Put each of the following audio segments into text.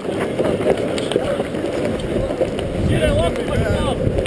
Shit, I lost my stuff.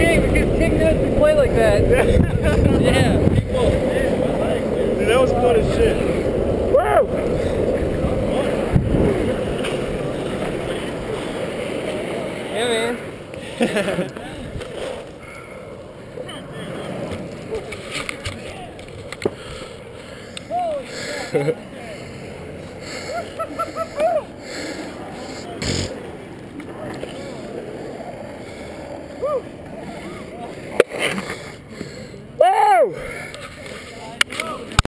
game. It keeps kicking to play like that. yeah. Dude, that was fun as shit. Woo! Yeah, man. Woo!